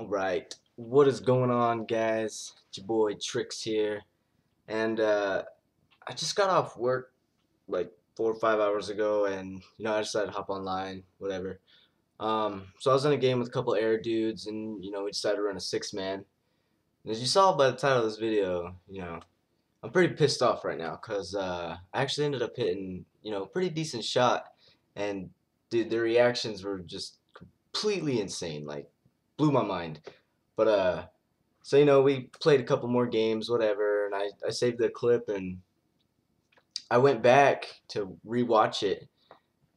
Alright, what is going on guys? It's your boy Trixz here and uh, I just got off work like four or five hours ago and you know I decided to hop online, whatever. Um, so I was in a game with a couple eRa dudes and you know we decided to run a six man. And as you saw by the title of this video, you know, I'm pretty pissed off right now because uh, I actually ended up hitting, you know, a pretty decent shot and dude, the reactions were just completely insane. Like blew my mind. But uh, so you know, we played a couple more games, whatever, and I I saved the clip and I went back to rewatch it,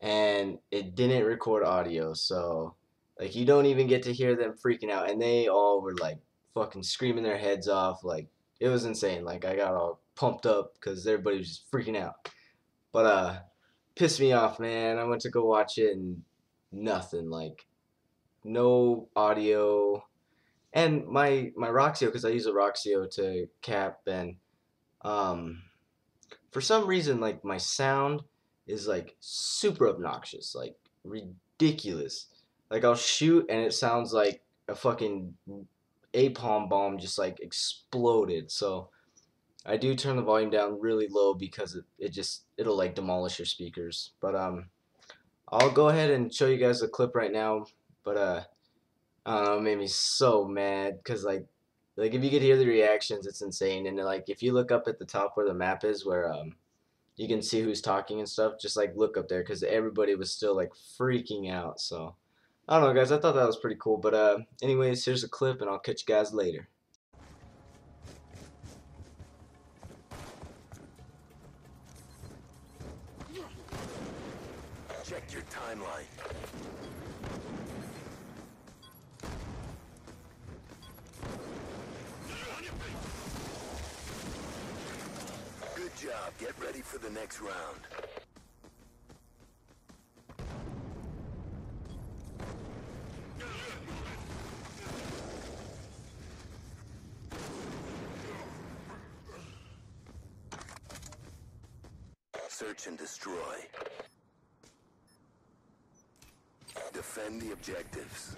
and it didn't record audio, so like you don't even get to hear them freaking out, and they all were like fucking screaming their heads off, like it was insane. Like I got all pumped up because everybody was just freaking out. But uh, pissed me off, man. I went to go watch it and nothing. Like no audio, and my my Roxio because I use a Roxio to cap and um, for some reason like my sound is like super obnoxious, like ridiculous. Like I'll shoot and it sounds like a fucking apom bomb just like exploded. So I do turn the volume down really low because it, it just it'll like demolish your speakers. But um I'll go ahead and show you guys a clip right now but uh, I don't know, it made me so mad because like like if you could hear the reactions, it's insane. And like if you look up at the top where the map is, where um you can see who's talking and stuff, just like look up there because everybody was still like freaking out. So I don't know, guys. I thought that was pretty cool. But uh, anyways, here's a clip, and I'll catch you guys later. Check your timeline. Good job. Get ready for the next round. Search and destroy. Defend the objectives.